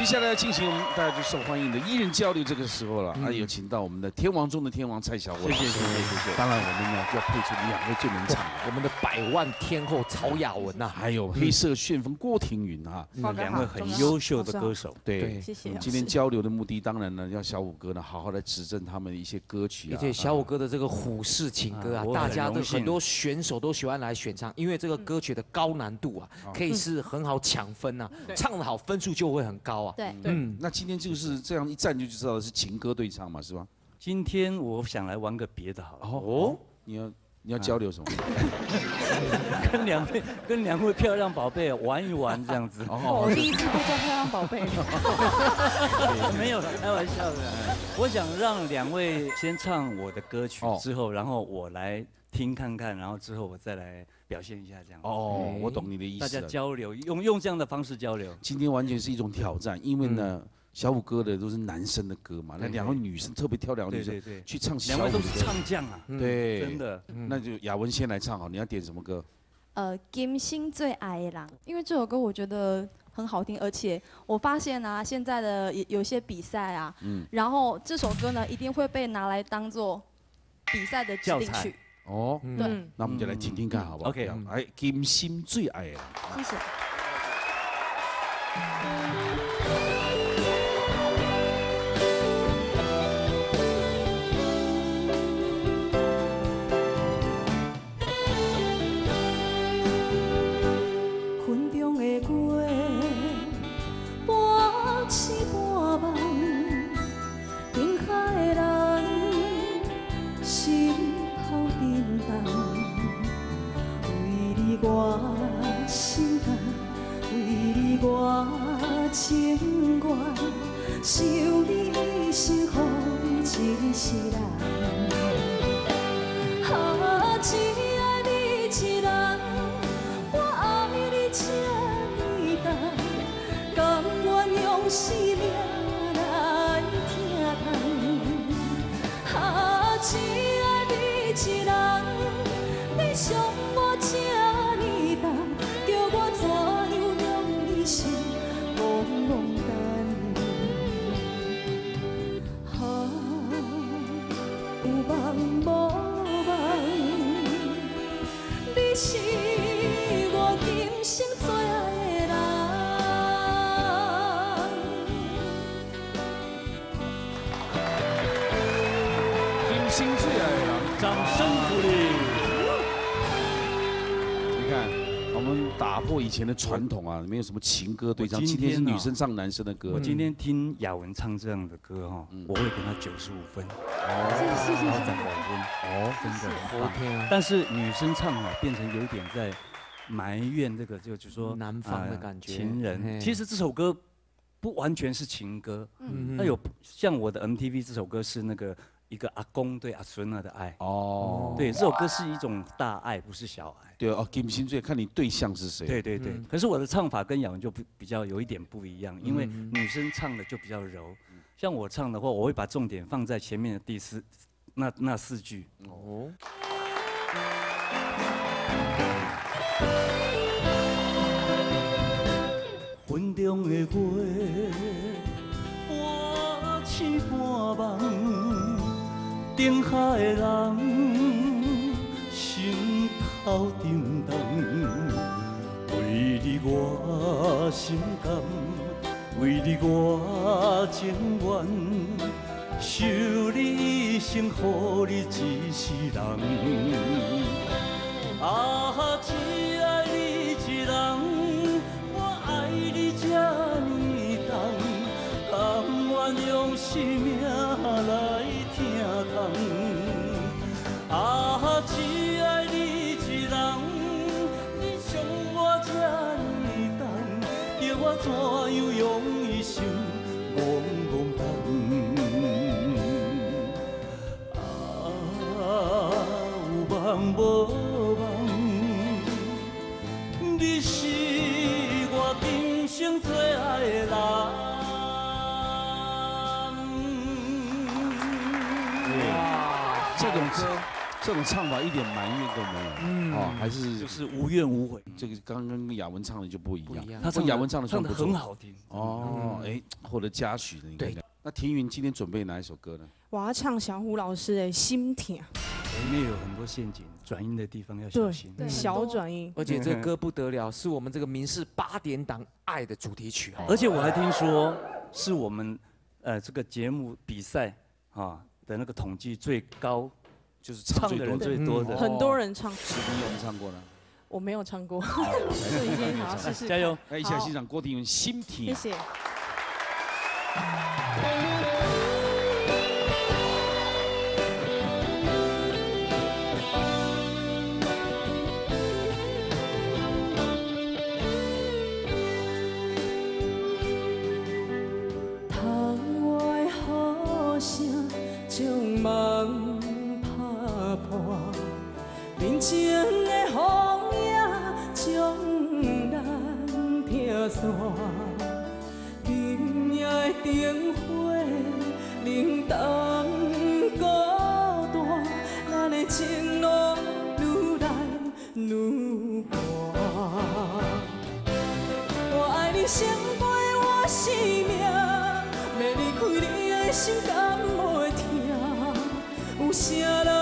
接下来要进行我们大家最受欢迎的艺人交流这个时候了，啊，有请到我们的天王中的天王蔡小文。谢谢谢谢谢谢。当然，我们呢要配出两位最能唱的，我们的百万天后曹雅文呐，还有黑色旋风郭庭云啊，两位很优秀的歌手。对，谢谢。今天交流的目的，当然呢，要小五哥呢好好来指正他们的一些歌曲啊。对，小五哥的这个虎式情歌啊，大家的很多选手都喜欢来选唱，因为这个歌曲的高难度啊，可以是很好抢分呐，唱得好分数就会很高啊。对，嗯，那今天就是这样一站就知道是情歌对唱嘛，是吧？今天我想来玩个别的，好了。哦，你要你要交流什么？跟两位跟两位漂亮宝贝玩一玩这样子。哦，我第一次被叫漂亮宝贝。没有，开玩笑的。我想让两位先唱我的歌曲，之后然后我来听看看，然后之后我再来表现一下这样。哦，我懂你的意思。大家交流，用用这样的方式交流。今天完全是一种挑战，因为呢。小五哥的都是男生的歌嘛，那两位女生特别挑两个女生去唱小两位都是唱将啊，对，真的。那就雅文先来唱好，你要点什么歌？呃，金星最爱的人，因为这首歌我觉得很好听，而且我发现啊，现在的有有些比赛啊，嗯，然后这首歌呢一定会被拿来当做比赛的指定曲。哦，对，那我们就来听听看，好不好？OK，哎，金星最爱的，谢谢。前的传统啊，没有什么情歌对唱，今天是女生唱男生的歌。我今天听雅文唱这样的歌哈，我会给他九十五分。哦，谢谢，掌满分。哦，真的！但是女生唱啊，变成有点在埋怨这个，就就说南方的感觉，情人。其实这首歌不完全是情歌，那有像我的 MTV 这首歌是那个。一个阿公对阿孙儿的爱哦，对，这首歌是一种大爱，不是小爱。对哦，金星最看你对象是谁。对对对，可是我的唱法跟雅文就比比较有一点不一样，因为女生唱的就比较柔，像我唱的话，我会把重点放在前面的第四那那四句。哦。云中的月，我醒半梦。定海的人，头沉重。为你我心甘，为你我情愿，守你一生，护你一世人。啊，只爱你一人，我爱你这呢重，甘愿用生命来疼痛。啊，只叫我这种唱法一点埋怨都没有，嗯，哦，还是就是无怨无悔。这个刚刚跟雅文唱的就不一样，他跟雅文唱的唱的很好听。哦，哎。获得嘉许的。对。那庭云今天准备哪一首歌呢？我要唱小虎老师的《心田》。里面有很多陷阱，转音的地方要小心。对，小转音。而且这歌不得了，是我们这个民视八点档《爱》的主题曲。而且我还听说，是我们呃这个节目比赛啊的那个统计最高，就是唱的人最多的。很多人唱。是你有没有唱过呢？我没有唱过，所以今天想要试试。加油！来，一起来欣赏郭庭云《心田》。谢谢。灯火，冷冻孤单，咱的情路愈来愈寒。我爱你胜过我生命，要离开你的心甘袂痛，有谁人？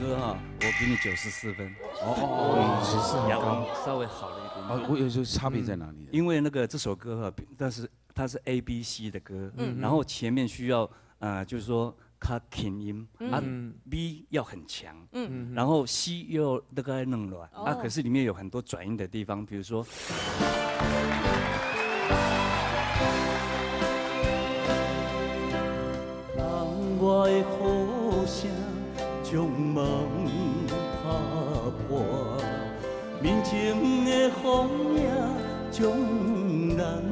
歌哈，我给你九十四分。哦，九十四很高，稍微好了一点。哦，我有时候差别在哪里？因为那个这首歌哈，但是它是 A B C 的歌，然后前面需要呃，就是说它轻音，啊 B 要很强，嗯，然后 C 又那个弄乱，啊，可是里面有很多转音的地方，比如说。将梦打面前的风影将咱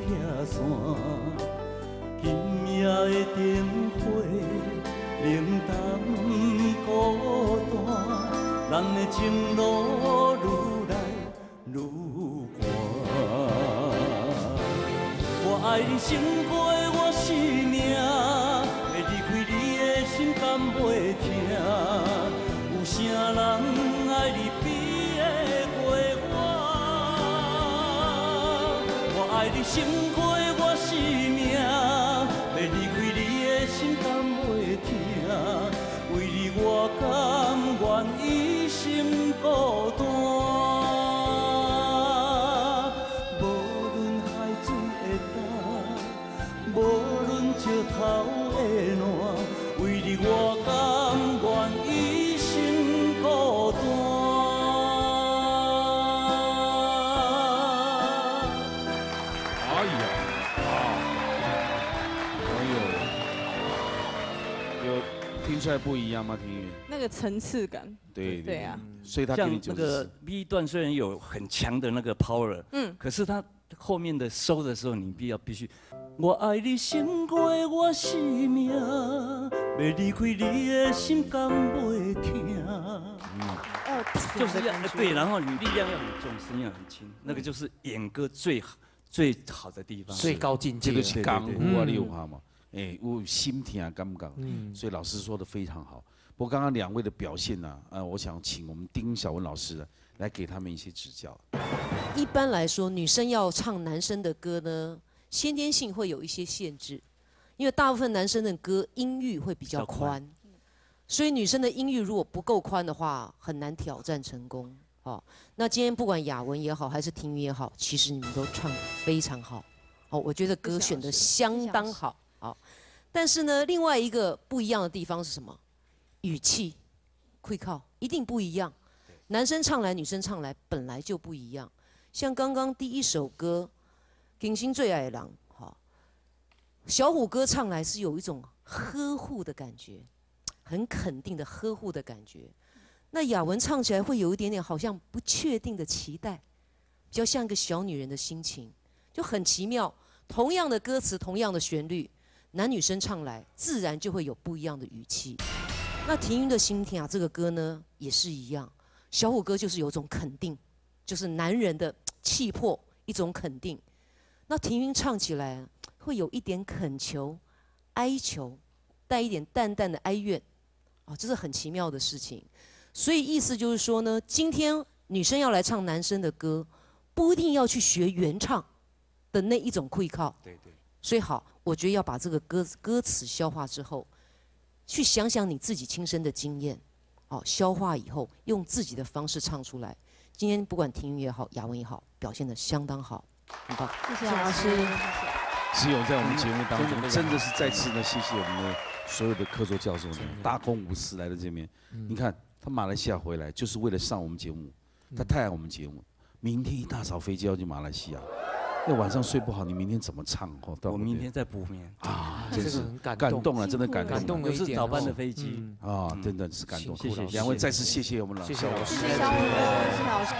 撇散。今夜的灯火冷淡孤单，咱的情路愈来愈寒。我爱你胜过心。不一样吗？听音那个层次感，对对啊，所以他像那个 B 段虽然有很强的那个 power，嗯，可是他后面的收的时候，你必要必须，我爱你胜过我性命，要离开你的心甘袂听。嗯，哦，就是这样，对，然后你力量要很重，声音要很轻，那个就是演歌最好最好的地方，最高境界，这个是港呼啊，你有话吗？哎，我心田啊，刚刚？嗯，所以老师说的非常好。不过刚刚两位的表现呢，呃，我想请我们丁小文老师来给他们一些指教。一般来说，女生要唱男生的歌呢，先天性会有一些限制，因为大部分男生的歌音域会比较宽，所以女生的音域如果不够宽的话，很难挑战成功。哦，那今天不管雅文也好，还是婷云也好，其实你们都唱非常好。好，我觉得歌选的相当好。好，但是呢，另外一个不一样的地方是什么？语气，会靠一定不一样。男生唱来，女生唱来，本来就不一样。像刚刚第一首歌《金星最爱狼》，好，小虎哥唱来是有一种呵护的感觉，很肯定的呵护的感觉。那雅文唱起来会有一点点好像不确定的期待，比较像一个小女人的心情，就很奇妙。同样的歌词，同样的旋律，男女生唱来自然就会有不一样的语气。那停云的心田啊，这个歌呢也是一样。小虎哥就是有种肯定，就是男人的气魄，一种肯定。那停云唱起来会有一点恳求、哀求，带一点淡淡的哀怨，啊，这是很奇妙的事情。所以意思就是说呢，今天女生要来唱男生的歌，不一定要去学原唱的那一种会靠。对对。所以好，我觉得要把这个歌歌词消化之后，去想想你自己亲身的经验，哦，消化以后用自己的方式唱出来。今天不管听音也好，雅文也好，表现的相当好，很棒。谢谢老师。只有在我们节目当中，真的是再次呢，谢谢我们的所有的客座教授呢，大公无私来到这边。你看。他马来西亚回来就是为了上我们节目，他太爱我们节目。明天一大早飞机要去马来西亚，那晚上睡不好，你明天怎么唱？哦，我明天再补眠啊，真是感动了，真的感动。感动是早班的飞机啊，真的是感动。谢谢两位，再次谢谢我们老师，谢谢老师，谢谢小五，谢谢老师，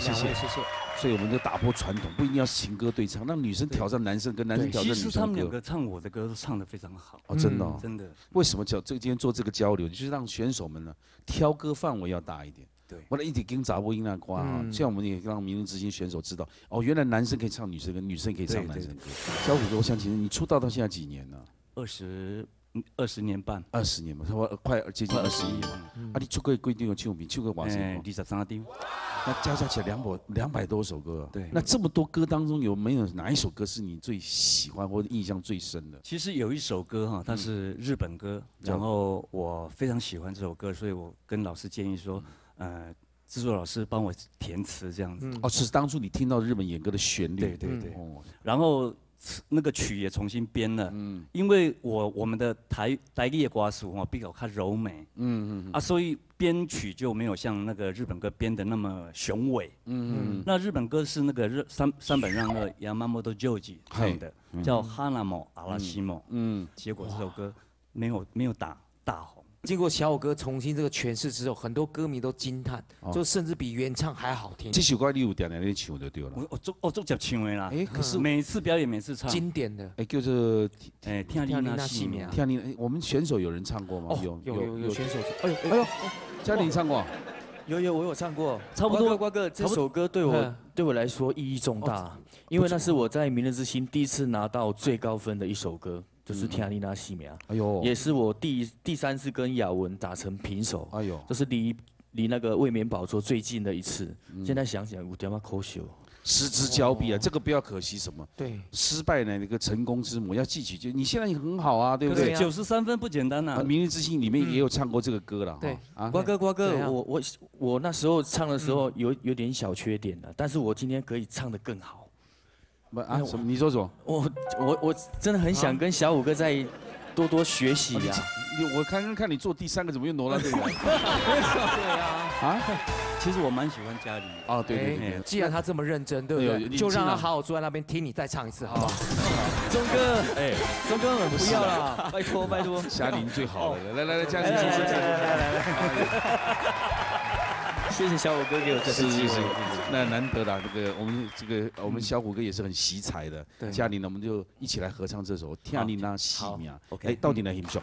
谢谢，谢谢，谢谢。所以我们就打破传统，不一定要情歌对唱，让女生挑战男生，跟男生挑战女生。其实他们两个唱我的歌都唱得非常好。哦，真的，真的。为什么叫这个今天做这个交流，就是让选手们呢挑歌范围要大一点。对。我来一起跟杂波音那瓜啊，这样我们也让明日之星选手知道，哦，原来男生可以唱女生歌，女生可以唱男生歌。小虎哥，我想请问你出道到现在几年了？二十。二十年半，二十年嘛，差不多快接近二十年嘛。啊，你出过规定有唱片，唱过多少首？二十三张。那加加起来两百两百多首歌。对。那这么多歌当中，有没有哪一首歌是你最喜欢或者印象最深的？其实有一首歌哈，它是日本歌，然后我非常喜欢这首歌，所以我跟老师建议说，呃，制作老师帮我填词这样子。哦，是当初你听到日本演歌的旋律。对对对。哦。然后。那个曲也重新编了，嗯，因为我我们的台台语的歌词哦比较较柔美，嗯嗯，啊，所以编曲就没有像那个日本歌编的那么雄伟，嗯嗯，那日本歌是那个日三三本让那个 Yamamoto Joji 唱的，叫 Hanamo Arashimo，嗯，结果这首歌没有没有打大红。经过小虎哥重新这个诠释之后，很多歌迷都惊叹，就甚至比原唱还好听。这首歌你有点点你唱就对了。我我做我做接唱的啦。哎，可是每次表演每次唱。经典的。哎，就是哎，听你那戏名。听你，我们选手有人唱过吗？有有有有选手。哎呦哎呦，嘉玲唱过。有有，我有唱过。差不多。瓜哥，这首歌对我对我来说意义重大，因为那是我在《明日之星》第一次拿到最高分的一首歌。就是天丽娜西米啊，哎呦，也是我第第三次跟雅文打成平手，哎呦，这是离离那个卫冕宝座最近的一次。现在想想，我他妈可惜失之交臂啊！这个不要可惜什么？对，失败呢那个成功之母要记起，就你现在也很好啊，对不对？九十三分不简单呐。明日之星里面也有唱过这个歌了，对啊。瓜哥瓜哥，我我我那时候唱的时候有有点小缺点的，但是我今天可以唱得更好。啊，什么？你说什么？我我我真的很想跟小五哥再多多学习呀！我刚刚看你做第三个，怎么又挪到这里来？对呀，啊，其实我蛮喜欢嘉玲。哦，对对对，既然他这么认真，对不对？就让他好好坐在那边听你再唱一次，好不好？钟哥，哎，钟哥，不要了，拜托拜托，嘉玲最好了，来来来，嘉玲，谢谢嘉玲，来来来。谢谢小虎哥给我这次机会，那难得的这个我们这个我们小虎哥也是很喜才的，家里呢我们就一起来合唱这首《天你那西米 OK，，到底来欣赏。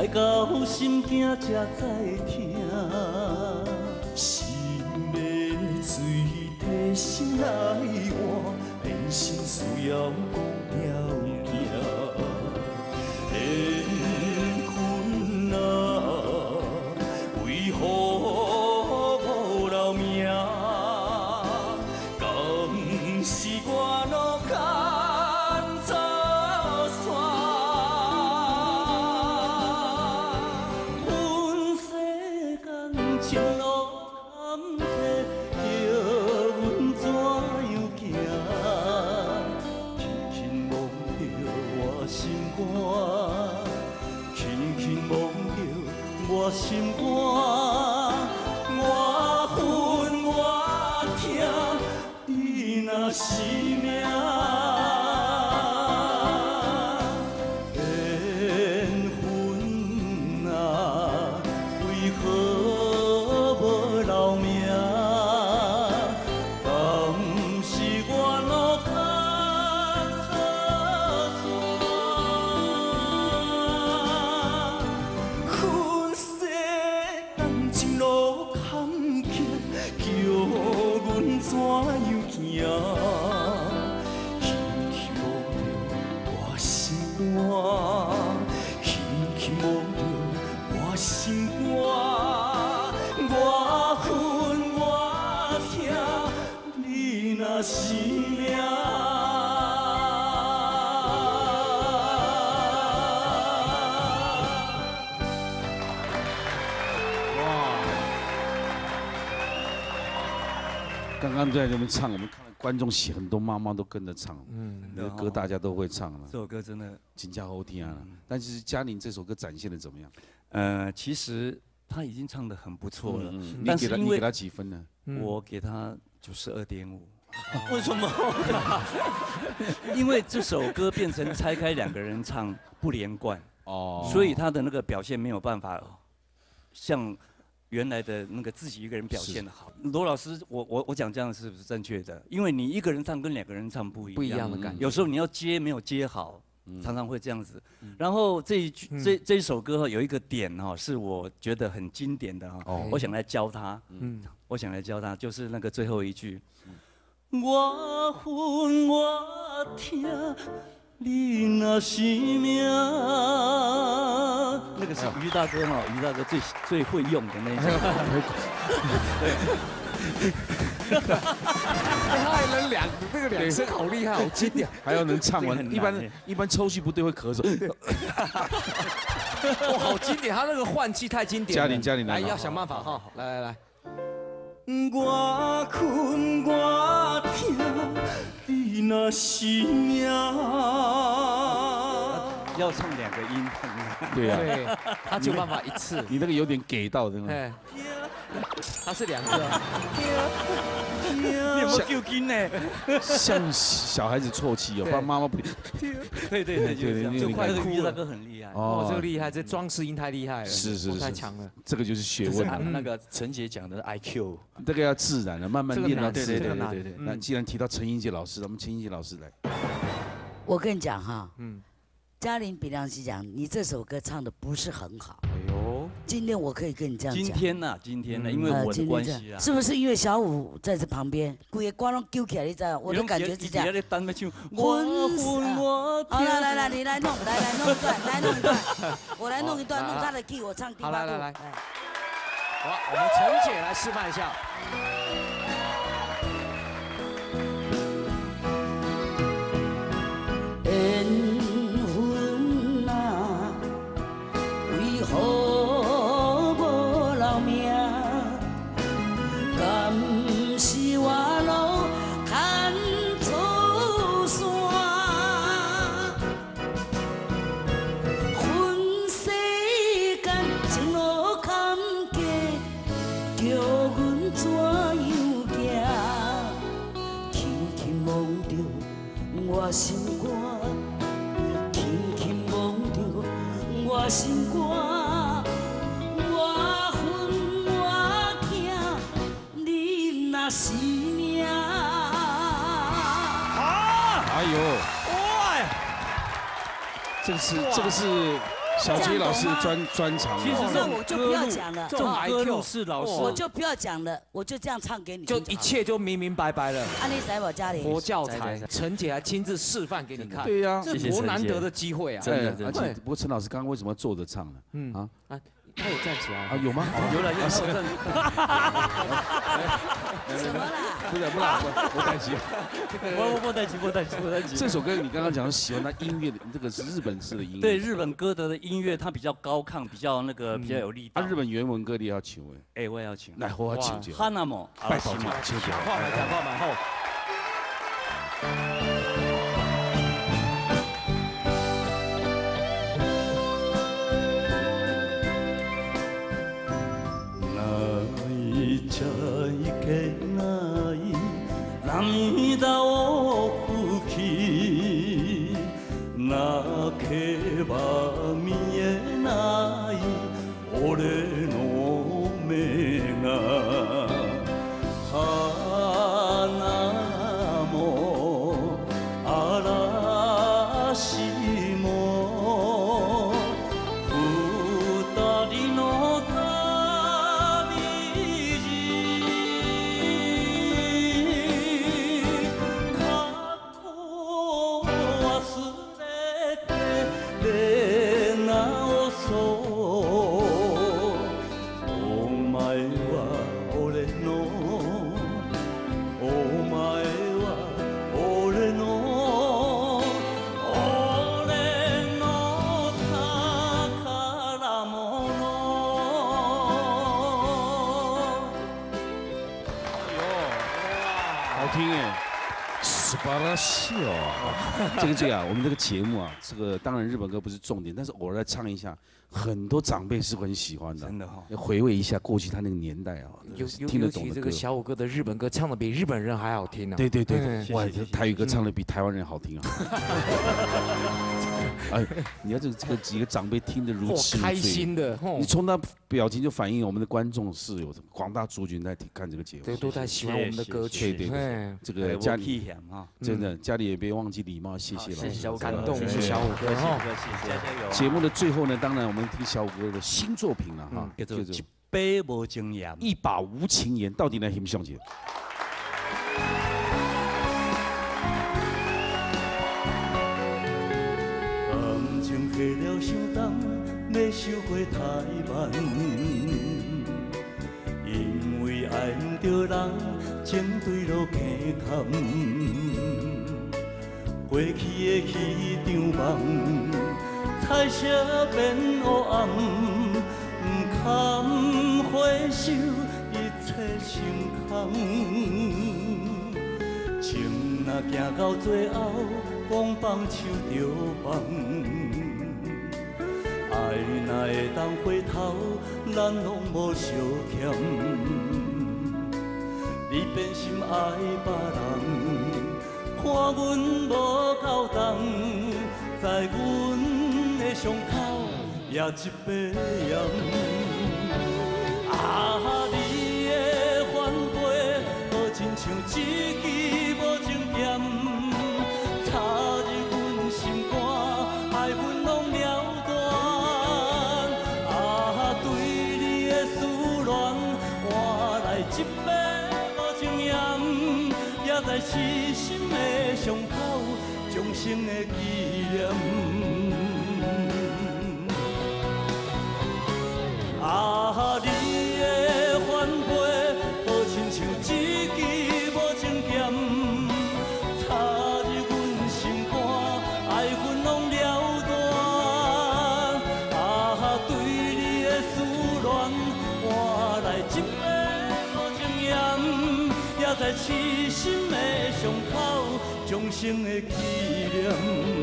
爱到心惊才知疼。心的水提心来换，变心需要情浓坎坷叫阮怎样行？轻轻摸着我心肝轻轻摸着我心刚在那边唱，我们看观众席很多妈妈都跟着唱，嗯，那个歌大家都会唱了。这首歌真的金家好听啊！但是嘉玲这首歌展现的怎么样？呃，其实他已经唱的很不错了。你给他你给他几分呢？我给他九十二点五。为什么？因为这首歌变成拆开两个人唱不连贯哦，所以他的那个表现没有办法像。原来的那个自己一个人表现的好，罗老师，我我我讲这样是不是正确的？因为你一个人唱跟两个人唱不一样，不一样的感觉。有时候你要接没有接好，常常会这样子。然后这一句这这一首歌有一个点哈，是我觉得很经典的哈，我想来教他。嗯，我想来教他，就是那个最后一句。我分我听。你那是命，那个是于大哥哈，于大哥最最会用的那种。对，他还能两那个两声好厉害，好经典，还要能唱完。一般一般抽气不对会咳嗽。哇，好经典，他那个换气太经典。嘉玲，嘉玲来，要想办法哈，来来来。我困我听，你那是命。要唱两个音，对呀，对，他就办法一次。你那个有点给到的吗？他是两个。你有没有丢金呢？像小孩子啜泣哦，不然妈妈不。对对对对对，就快哭了。那个很厉害。哦，这个厉害，这装饰音太厉害了。是是是，太强了。这个就是学问。那个陈杰讲的 IQ，这个要自然的，慢慢练到自然。对对对对对。那既然提到陈英杰老师，我们陈英杰老师来。我跟你讲哈，嗯。嘉玲比良熙讲，你这首歌唱的不是很好。哎呦，今天我可以跟你这样讲。今天呢？今天呢？因为我的关系啊。是不是因为小五在这旁边，故意光拢揪起来？你知道？我的感觉是这样。我好来来来，你来弄，来来弄一段，来弄一段，我来弄一段，弄他的 key，我唱第八度。来来来，好，我们陈姐来示范一下。这是小鸡老师的专专长。其实那我就不要讲了，这种歌路是老师，我就不要讲了，我就这样唱给你。就一切就明明白白了。安利在我家里。佛教材，陈姐还亲自示范给你看。对呀，这多难得的机会啊！真的，而且不过陈老师刚刚为什么坐着唱呢？嗯啊啊，他有站起来啊？有吗？有了，有了，站。什么啦？不是不啦，不担心。我我不担心，不担心，不担心。这首歌你刚刚讲喜欢它音乐的，这个是日本式的音乐。对，日本歌德的音乐，它比较高亢，比较那个比较有力道。啊，日本原文歌你要请问？哎，我也要请。来，我要请教。哈那么，拜托请请讲话嘛，讲话嘛，ちゃいけない涙を是哦，这个这个啊，我们这个节目啊，这个当然日本歌不是重点，但是偶尔来唱一下，很多长辈是很喜欢的，真的哈。要回味一下过去他那个年代啊，有听得懂的这个小五哥的日本歌唱的比日本人还好听呢。对对对，哇，台语歌唱的比台湾人好听啊。哎，你要这这个几个长辈听得如痴开心的，你从他表情就反映我们的观众是有广大族群在看这个节目，对，都在喜欢我们的歌曲，对对，这个家里真的家里也别忘记礼貌，谢谢了，小感动，谢谢小五哥，谢谢，加油。节目的最后呢，当然我们听小五哥的新作品了哈，叫做《一杯无情言》，一把无情言，到底来欣赏节？过了伤重，要收回太慢，因为爱不着人，情对路更坎。过去的戏场梦，彩色变黑暗，不堪回首，一切成空。情若行到最后，讲放手就放。爱哪会当回头，咱拢无相欠。你变心爱别人，看阮无够重，在阮的伤口也一把盐。啊，你的反背，好亲像一支在痴心的伤口，终生的纪念。啊，盐，也在痴心。伤口，终生的纪念。